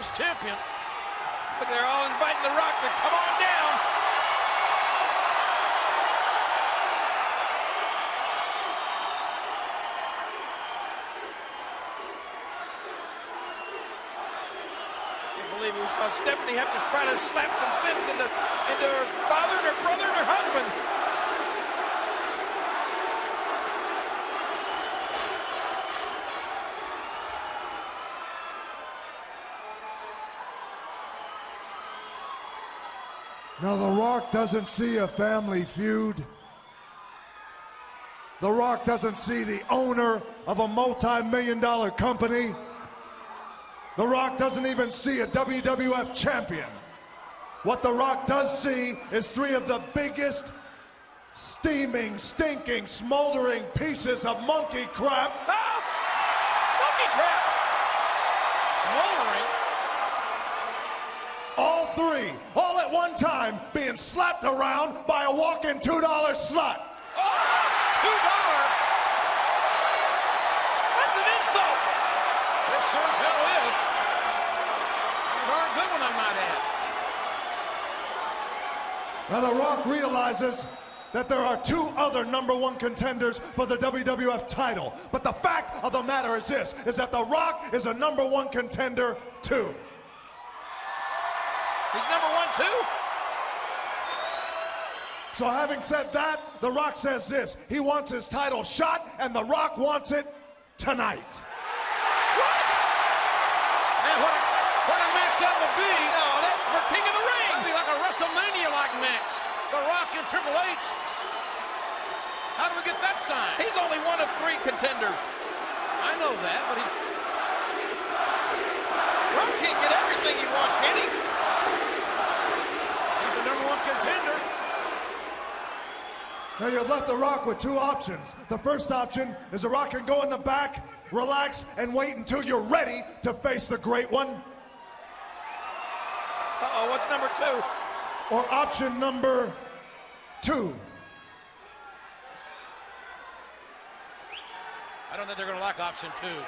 Look, they're all inviting The Rock to come on down. Can't believe we saw Stephanie have to try to slap some sins into, into her father and her brother and her husband. Now, The Rock doesn't see a family feud. The Rock doesn't see the owner of a multi million dollar company. The Rock doesn't even see a WWF champion. What The Rock does see is three of the biggest, steaming, stinking, smoldering pieces of monkey crap. Ah! Monkey crap! Smoldering. All three, all at one time, being slapped around by a walking $2 slut. Oh, two dollar. That's an insult! It sure as hell is. And a darn good one, I might add. Now, The Rock realizes that there are two other number one contenders for the WWF title. But the fact of the matter is this, is that The Rock is a number one contender too. He's number one, too? So having said that, The Rock says this, he wants his title shot and The Rock wants it tonight. What? Man, what a, what a match that would be. No, that's for King of the Ring! That'd be like a WrestleMania-like match. The Rock and Triple H. How do we get that sign? He's only one of three contenders. I know that, but he's Rock can't get everything he wants, can he? he's the number one contender. Now you're left The Rock with two options. The first option is The Rock can go in the back, relax, and wait until you're ready to face the great one. Uh-oh, what's number two? Or option number two. I don't think they're going to like option two.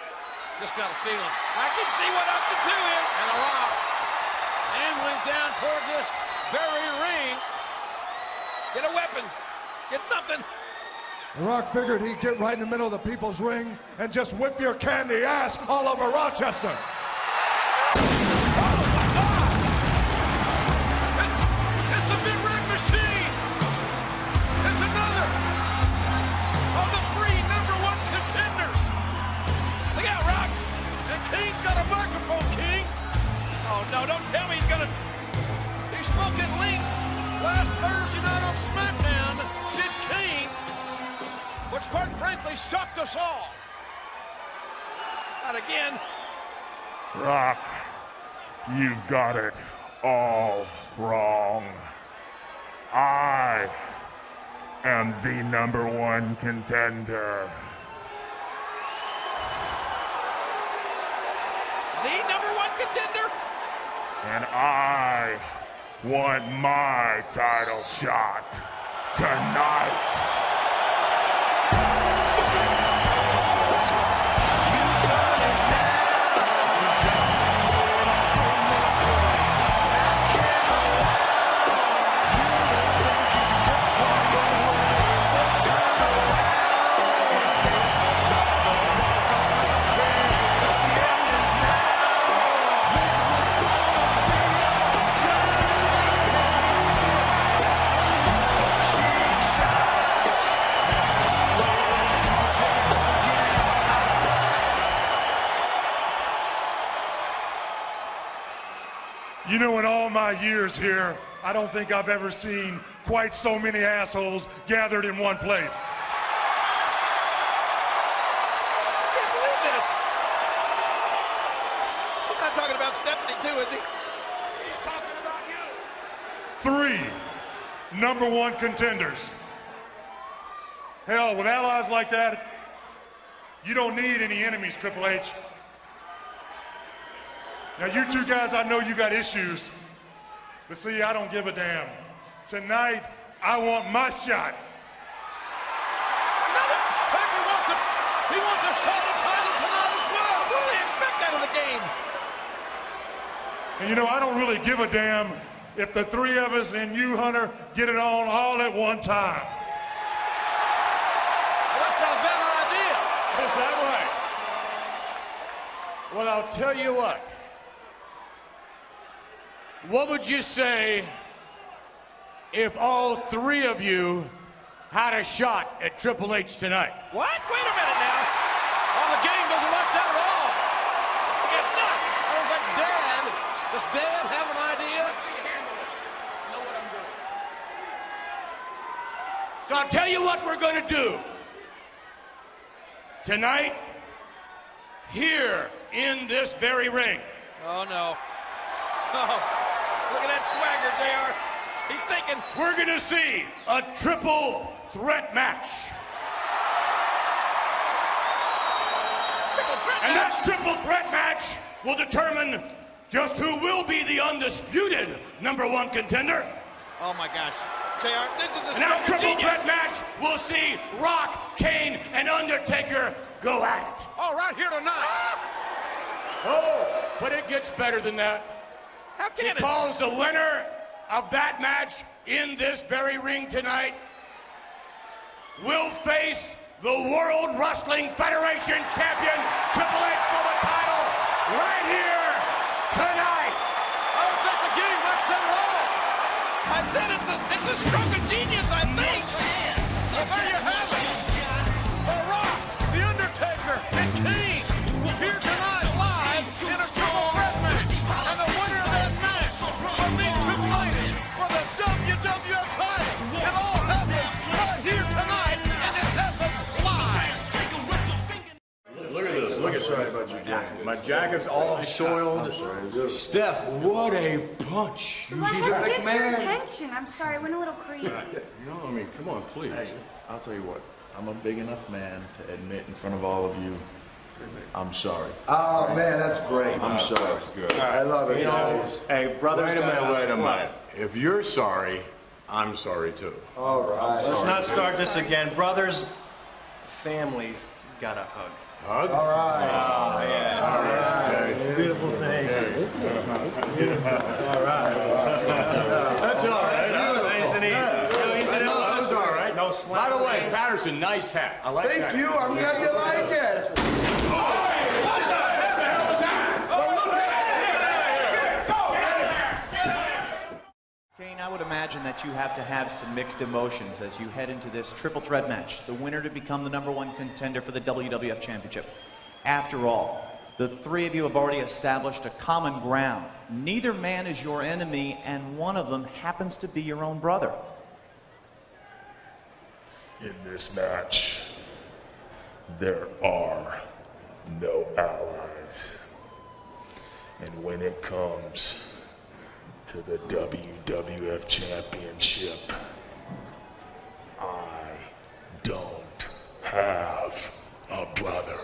Just got a feeling. I can see what option two is. And The Rock angling down toward this very ring. Get a weapon. Get something. The Rock figured he'd get right in the middle of the people's ring and just whip your candy ass all over Rochester. Oh, it's, it's the Big Red Machine. It's another of the three number one contenders. Look out, Rock. And King's got a microphone, King. Oh, no, don't tell me he's gonna... He spoke at length last Thursday night on SmackDown, did Kane, which quite frankly shocked us all. Not again. Rock, you've got it all wrong. I am the number one contender. The number one contender? And I want my title shot tonight. You know, in all my years here, I don't think I've ever seen quite so many assholes gathered in one place. Can't believe this. He's not talking about Stephanie, too, is he? He's talking about you. Three number one contenders. Hell, with allies like that, you don't need any enemies, Triple H. Now, you two guys, I know you got issues, but see, I don't give a damn. Tonight, I want my shot. And Undertaker wants it. He wants a shot at the title tonight as well. What do they expect out of the game? And you know, I don't really give a damn if the three of us and you, Hunter, get it on all at one time. Well, that's not a bad idea. Is that right? Well, I'll tell you what. What would you say if all three of you had a shot at Triple H tonight? What? Wait a minute now. Oh, the game doesn't like that at all. Guess not. I don't think Dad, does Dad have an idea? So I'll tell you what we're going to do. Tonight, here in this very ring, Oh, no. Oh, look at that swagger, JR. He's thinking, we're going to see a triple threat match. triple threat And match. that triple threat match will determine just who will be the undisputed number one contender. Oh, my gosh. JR, this is a And that stroke triple genius. threat match, we'll see Rock, Kane, and Undertaker go at it. Oh, right here tonight. Oh, but it gets better than that. How can it? Because the winner of that match in this very ring tonight will face the World Wrestling Federation champion Triple H for the title right here tonight. I don't think the game lets that alone. I said it's a, it's a stroke of genius, jacket. My jacket's all soiled. Steph, what a punch! You Well, I she's had a to big get your man. attention. I'm sorry, I went a little crazy. No, I mean, come on, please. Hey, I'll tell you what. I'm a big enough man to admit in front of all of you, I'm sorry. Oh man, that's great. I'm sorry. good. I love it. Hey, brother. Wait a minute, wait a minute. If you're sorry, I'm sorry too. All right. Let's not start this again. Brothers, families gotta hug. Hug? All right. Oh, yeah. Beautiful thing. All right. That's all right. Nice and easy. So easy to No, hug. that's all right. No By the way, Patterson, nice hat. I like that. Thank you. I'm glad you like it. Kane, I would imagine that you have to have some mixed emotions as you head into this triple threat match, the winner to become the number one contender for the WWF Championship. After all, the three of you have already established a common ground. Neither man is your enemy, and one of them happens to be your own brother. In this match, there are no allies. And when it comes to the WWF Championship, I don't have a brother.